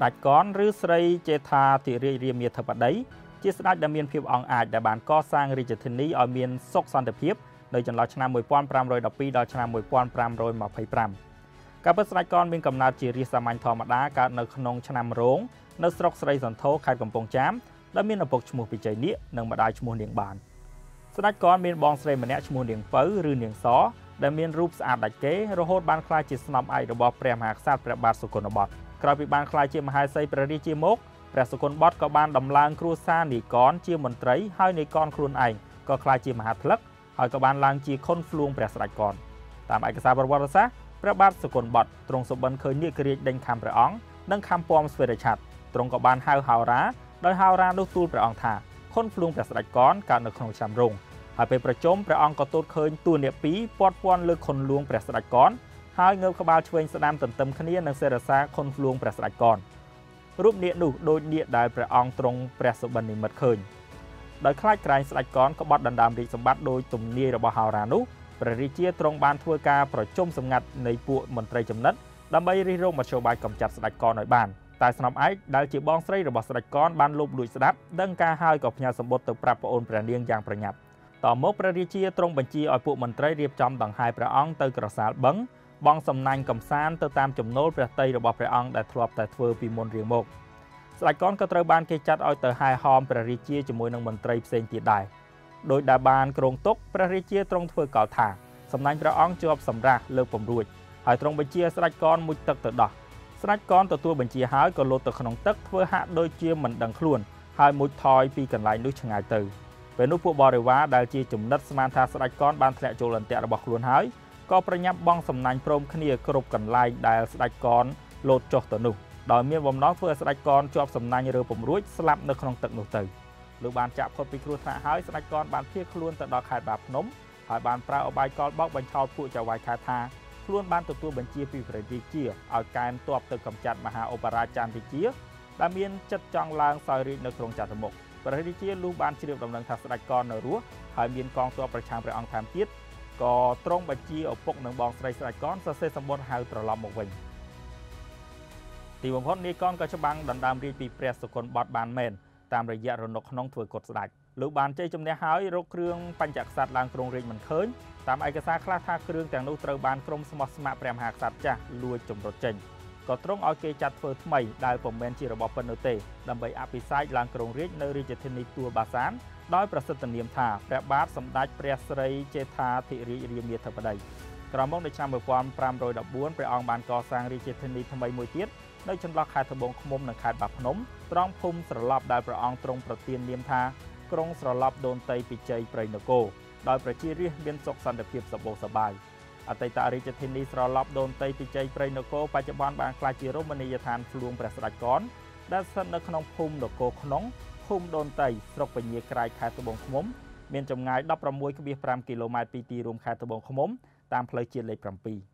ស្ដេចកនឬស្រីចេថាធិរាជរាមាធិបតីជាស្ដេចដែលមានភាពអង់អាចដែលបានកសាងរាជធានីឲ្យមានសុខសន្តិភាពនៅចន្លោះឆ្នាំ1512ដល់ឆ្នាំ1525កាលពិតស្ដេចកនមានកំណើតជារាជសាមញ្ញធម្មតាកើតនៅក្នុងឆ្នាំរោងនៅស្រុកស្រីសន្ធរខេត្តកំពង់ចាមដែលមានឪពុកឈ្មោះពិជ័យនាគនិងម្ដាយឈ្មោះនាងបានស្ដេចកនមានបងស្រីម្នាក់ឈ្មោះនាងពៅឬនាងស ដែលមានរូបស្អាតដាច់គេរហូតបានក្លាយជាស្នំឯករបស់ព្រះមហាក្សត្រព្រះបាទសុគន្ធបុត្រក្រោយពីបានក្លាយជាមហេសីព្រះរាជាមកព្រះសុគន្ធបុត្រក៏បានដំឡើងគ្រួសារនីកនជាមន្ត្រីហើយនីកនខ្លួនឯងក៏ក្លាយជាមហាថ្លឹកហើយក៏បានឡើងជាខុនហ្វ្លួងព្រះស្ដេចកនតាមឯកសារប្រវត្តិសាស្ត្រព្រះបាទសុគន្ធបុត្រទ្រង់សុបិនឃើញនាគរាជដេញខំព្រះអង្គនិងខំពំស្វេរឆ័ត្រទ្រង់ក៏បានហៅហោរាដោយហោរានោះទូលព្រះអង្គថាខុនហ្វ្លួងព្រះស្ដេចកនកើតនៅក្នុងឆ្នាំរោង ហើយពេលប្រជុំព្រះអង្គក៏ទូតឃើញទួនាគពីរពាត់ព័ន្ធលើខុនលួងព្រះស្ដេចកនហើយងើបក្បាលឆ្វេងស្ដាំទន្ទឹមគ្នានឹងសេរសាខុនហ្វ្លួងព្រះស្ដេចកនរូបនាគនោះដូចនាគដែលព្រះអង្គទ្រង់ព្រះសុបិននិមិត្តឃើញដោយខ្លាចក្រែងស្ដេចកនក្បត់ដណ្ដើមរាជសម្បត្តិដោយទំនាយរបស់ហោរានោះព្រះរាជាទ្រង់បានធ្វើការប្រជុំសម្ងាត់នៃពួកមន្ត្រីចំណិតដើម្បីរិះរោចមធ្យោបាយកម្ចាត់ស្ដេចកនឲ្យបានតែស្នំឯកដែលជាបងស្រីរបស់ស្ដេចកនបានលុបលួចស្ដាប់ដឹងការហើយក៏ផ្ញើសម្បត្តិទៅប្រាប់ប្អូនព្រះនាងយ៉ាងប្រញាប់ តមកព្រះរាជាទ្រង់បញ្ជាឲ្យពួកមន្ត្រីរៀបចំដង្ហែព្រះអង្គទៅក្រសាលបឹងបងសំណាញ់កំសាន្តទៅតាមចំណូលព្រះតីរបស់ព្រះអង្គដែលធ្លាប់តែធ្វើពីមុនរៀងមកស្ដេចកនក៏ត្រូវបានគេចាត់ឲ្យទៅហែហោមព្រះរាជាជាមួយនឹងមន្ត្រីផ្សេងទៀតដែរដោយដែលបានគ្រងទុកព្រះរាជាទ្រង់ធ្វើកោតថាសំណាញ់ព្រះអង្គជាប់សម្រាប់លើកពំរួចហើយទ្រង់បញ្ជាស្ដេចកនមុជទឹកទៅដោះស្ដេចកនទទួលបញ្ជាហើយក៏លោតទៅក្នុងទឹកធ្វើហាក់ដូចជាមិនដឹងខ្លួនហើយមុជថយពីកន្លែងនោះឆ្ងាយទៅ ពេលនោះពួកបរិវារដែលជាចំណិតស្មានថាស្ដេចកនបានធ្លាក់ចូលអន្ទាក់របស់ខ្លួនហើយក៏ប្រញាប់បង់សំណាញ់ព្រមគ្នាគ្រប់កន្លែងដែលស្ដេចកនលោតចុះទៅនោះដោយមានបំណងធ្វើឲ្យស្ដេចកនជាប់សំណាញ់រើពំរួចស្លាប់នៅក្នុងទឹកនោះទៅលោកបានចាក់ផុតពីគ្រោះថ្នាក់ហើយស្ដេចកនបានភៀសខ្លួនទៅដល់ខេត្តបាភ្នំហើយបានប្រើអបាយកលបោកបញ្ឆោតពួកចៅហ្វាយខេត្តថាខ្លួនបានទទួលបញ្ជាពីព្រះរាជាឲ្យកែមទ័ពទៅកម្ចាត់មហាឧបរាជចន្ទរាជាដែលមានចិត្តចង់ឡើងសោយរាជនៅក្រុងចតុមុខ ព្រះរាជាលុះបានជ្រាបដំណឹងថាស្ដេចកននៅរស់ហើយមានកងទ័ពប្រឆាំងព្រះអង្គថែមទៀតក៏ទ្រង់បញ្ជាឪពុកនិងបងស្រីស្ដេចកនសរសេរសម្បត្តិហៅត្រឡប់មកវិញទីបំផុតនាយកនក៏ច្បាំងដណ្ដើមរាជពីព្រះសុគន្ធបត់បានមែនតាមរយៈរនុកក្នុងធ្វើកុដស្ដេចលោកបានជ័យជំនះហើយរកគ្រឿងបញ្ចក្សត្រឡើងគ្រងរាជមិនឃើញតាមឯកសារខ្លះថាគ្រឿងទាំងនោះត្រូវបានក្រុមស្មោះស្ម័គ្រព្រះមហាក្សត្រចាស់លួចចម្រុតចេញ ក៏ទ្រង់ឲ្យគេចាត់ធ្វើថ្មីដែលពុំមែនជារបស់ពិននោះទេដើម្បីអភិសេកឡើងគ្រងរាជនៅរាជធានីទួលបាសានដោយប្រសិទ្ធនាមថាព្រះបាទសម្ដេចព្រះស្រីចេថាធិរាជរាមាធិបតីក្រោយមកនៅឆ្នាំ1514ព្រះអង្គបានកសាងរាជធានីថ្មីមួយទៀតនៅចន្លោះខេត្តត្បូងឃ្មុំនិងខេត្តបាភ្នំត្រង់ភូមិស្រឡប់ដែលព្រះអង្គទ្រង់ប្រទាននាមថាក្រុងស្រឡប់ដូនតីពិជ័យព្រៃនគរដោយប្រជារាស្ត្រមានសុខសន្តិភាពសបោសប្បាយ អតីតរាជធានីស្រឡប់ដូនតីពិជ័យព្រៃនគរបច្ចុប្បន្នបានក្លាយជារមណីយដ្ឋានភ្លួងព្រះស្ដេចកនដែលស្ថិតនៅក្នុងភូមិនគរក្នុងភូមិដូនតីស្រុកពញាក្រែកខេត្តត្បូងឃ្មុំមានចម្ងាយ16.5គីឡូម៉ែត្រពីទីរួមខេត្តត្បូងឃ្មុំតាមផ្លូវជាតិលេខ7